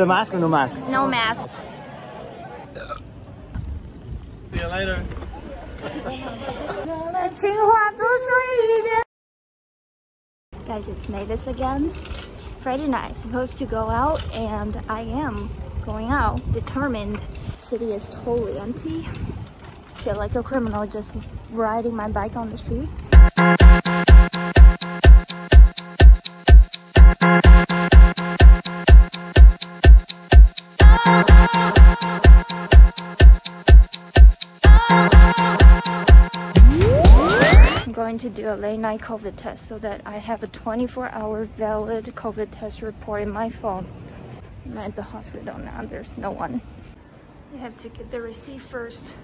The mask or no mask? No mask. See you later. Guys, it's Mavis again. Friday night, supposed to go out, and I am going out, determined. City is totally empty. Feel like a criminal just riding my bike on the street. To do a late night COVID test so that I have a 24 hour valid COVID test report in my phone. I'm at the hospital now, there's no one. I have to get the receipt first.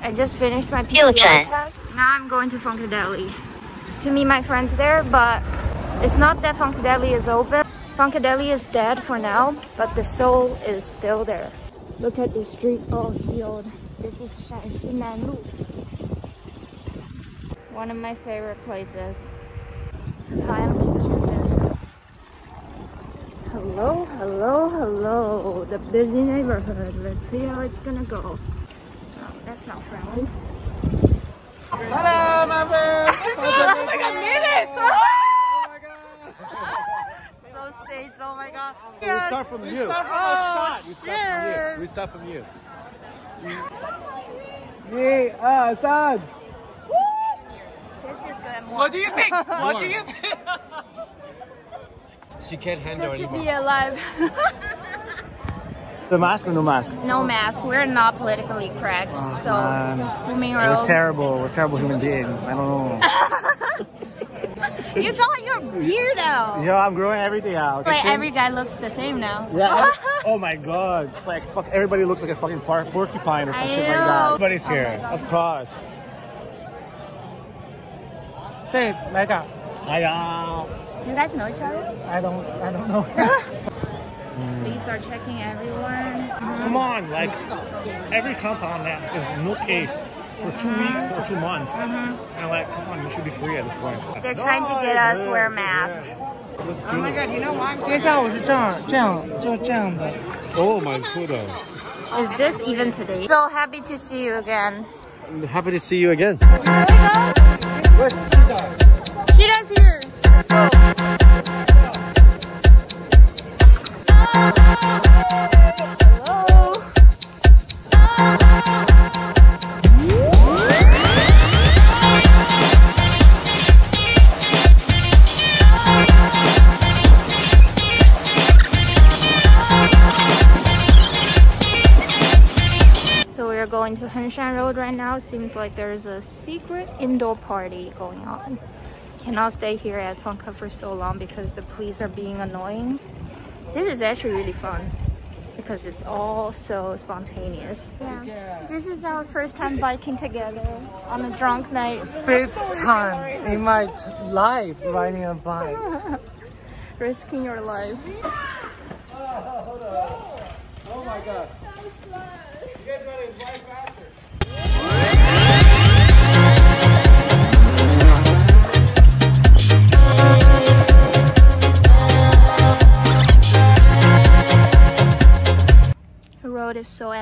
I just finished my PCR test. Now I'm going to Funkadeli to meet my friends there, but it's not that Funkadeli is open. Funkadeli is dead for now, but the soul is still there. Look at the street oh, all sealed. This is Shanxi Nanlu. One of my favorite places. Hi, I'm. Hello, hello, hello. The busy neighborhood. Let's see how it's gonna go. Oh, that's not friendly. Hello, my friend. oh my god, Minutes! Oh my god. so staged, oh my god. We start from you. Oh, We start from you. We start from you. Hey, ah, San. This. What do you think? What do you think? She can't handle Good to anymore. be alive. The mask or no mask? no mask. We're not politically correct. Oh, so, man. booming We're road. terrible. We're terrible human beings. I don't know. You got your beard out. Yo, I'm growing everything out. Like every guy looks the same now. Yeah. oh my god. It's like fuck. Everybody looks like a fucking par- porcupine or some I shit like that. Everybody's Oh here, God. of course. Babe, like uh, Hiya. You guys know each other? I don't, I don't know. Please start checking everyone. Come on, like every compound that is no case for 2 weeks or two months, and like, come on, you should be free at this point. They're trying to get us wear masks. Oh my god. 今天下午是这样，这样，就这样的。 Oh my god. Is this even today? So happy to see you again. I'm happy to see you again. Sheeta's here. Let's go. Hello. Going to Hengshan Road right now. Seems like there's a secret indoor party going on. Cannot stay here at Funka for so long because the police are being annoying. This is actually really fun because it's all so spontaneous. Yeah. This is our first time biking together on a drunk night. Fifth time in my life riding a bike. Risking your life. Oh, oh my god.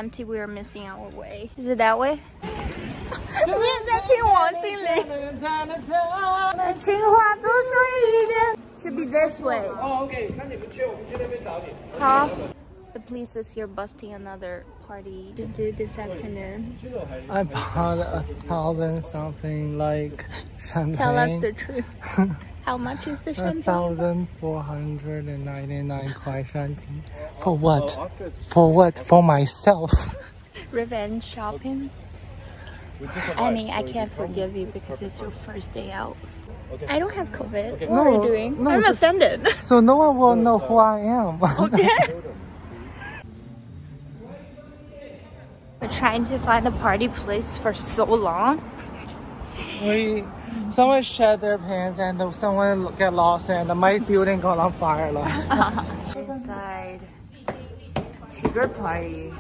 empty, we are missing our way. Is it that way? 你也在听王心凌。情话多说一点。Should be this way. 哦，OK，那你们去，我们去那边找你。Huh? The police is here busting another party to do this afternoon. I bought a thousand something like champagne. Tell us the truth. How much is the A champagne? thousand four hundred and ninety nine kuai champagne. For what? For what? For myself. Revenge shopping. Annie, I can't forgive you because it's your first day out. I don't have COVID. What are you doing? no, I'm just- offended. So no one will know who I am. okay. We're trying to find a party place for so long. we someone shed their pants and someone get lost and the my building got on fire last time. Inside. Secret party.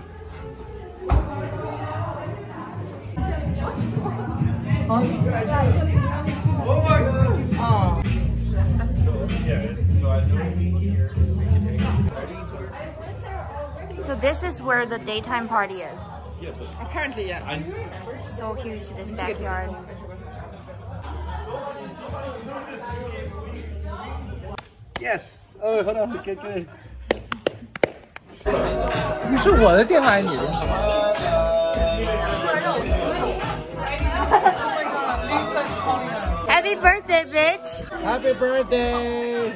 Oh my god. Oh. So I know So this is where the daytime party is. Currently, yeah. So huge this backyard. Yes. Oh, hold on. Okay, good. 是我的电话还是你的？ Happy birthday, bitch! Happy birthday!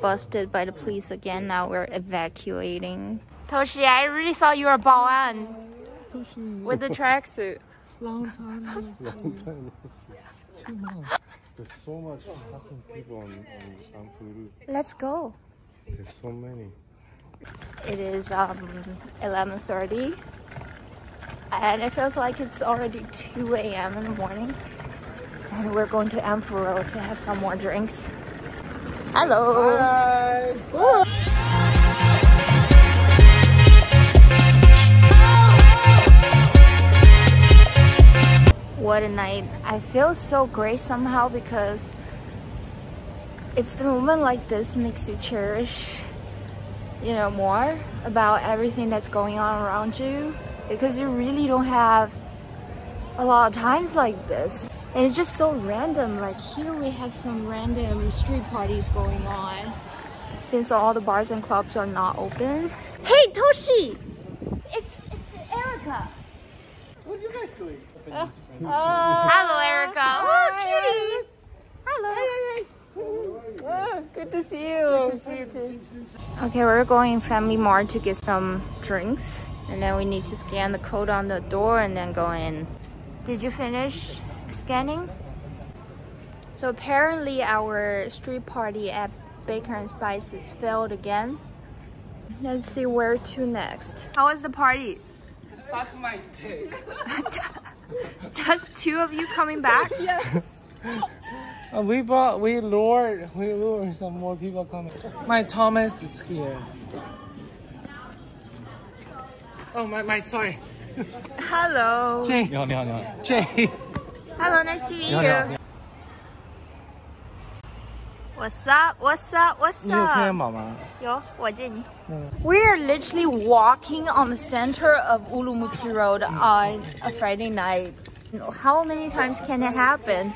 Busted by the police again. Now we're evacuating. Toshi, I really thought you were Baoan with the tracksuit. Long time. There's so much fucking people on, on, on Furu. Let's go. There's so many. It is um 11:30, and it feels like it's already 2 a.m. in the morning. And we're going to Amphoro to have some more drinks. Hello. What a night. I feel so great somehow because it's the moment like this makes you cherish you know more about everything that's going on around you because you really don't have a lot of times like this and it's just so random like here we have some random street parties going on since all the bars and clubs are not open hey toshi it's, it's erica What are you guys doing? Hello erica oh cutie hello good to see you good to see you too Okay, we're going Family Mart to get some drinks. And then we need to scan the code on the door and then go in. Did you finish scanning? So apparently our street party at Baker and Spices failed again. Let's see where to next. How was the party? Suck my dick. Just two of you coming back? yes. Uh, we brought, we lured, we lured some more people coming. My Thomas is here. Oh, my, my, sorry. Hello. Jay. Hello, nice to meet you. What's up? What's up? What's 你有充电 up? 宝吗？有，我借你。嗯。 We are literally walking on the center of Ulumuti Road on a Friday night. How many times can it happen?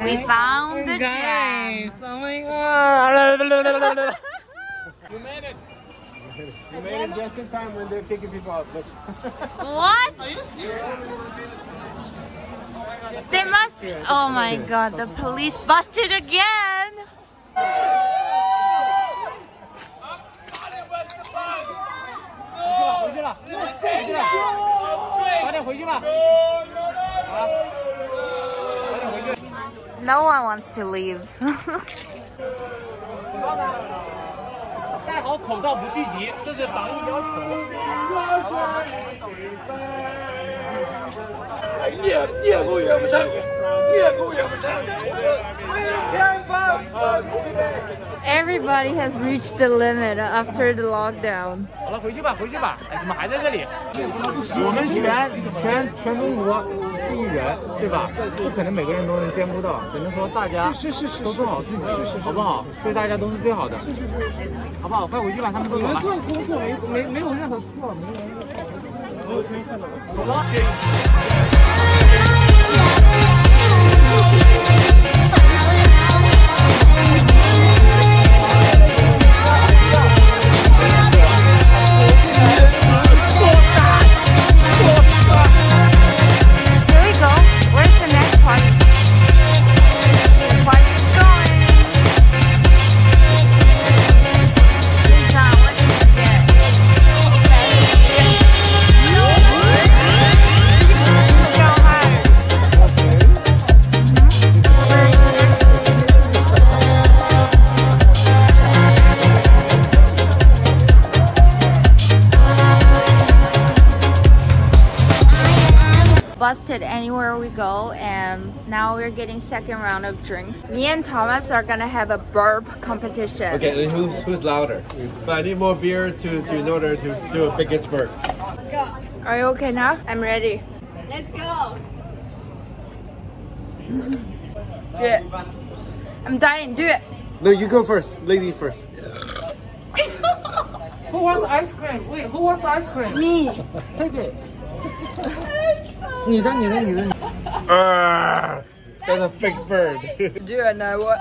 We found the Guys, gem. oh my god. You made it! You made it just in time when they're kicking people out. Look. What? There must be. Oh my god, the police busted again. 回去了，回去了，早点回去吧。 No one wants to leave. 戴好口罩不聚集，这是防疫要求。 夜夜公园不唱，夜不唱。We can fight. Everybody has reached the limit after the lockdown. 好了，回去吧，回去吧。哎，怎么还在这里？我们全全全中国四亿人，对吧？不可能每个人都能兼顾到，只能说大家是是是都做好自己，好不好？对大家都是最好的，好不好？快回去吧，他们都走了。做工作没没没有任何错，没有任何错。我有看到了。走了。we're getting second round of drinks. Me and Thomas are gonna have a burp competition. Okay, then who's who's louder? I need more beer to, to in order to do a biggest spurt. Are you okay now? I'm ready. Let's go. Do it. I'm dying, do it. No, you go first. Lady first. Who wants ice cream? Wait, who wants ice cream? Me. Take it. 你的，你的，你的。 That's a fake bird. Do and I what?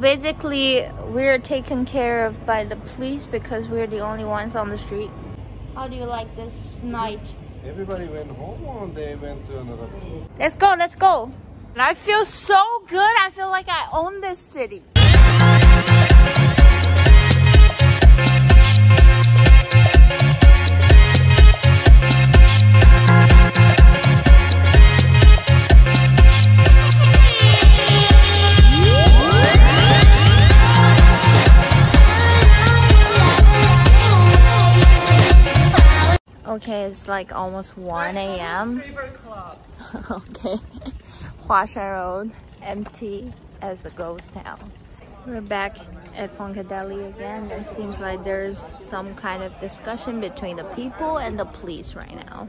Basically, we're taken care of by the police because we're the only ones on the street. How do you like this night? Everybody went home or they went to another Let's go, let's go. I feel so good. I feel like I own this city. It's like almost 1 a.m. okay. Huashan Road, empty as a ghost town. We're back at Funkadeli again. It seems like there's some kind of discussion between the people and the police right now.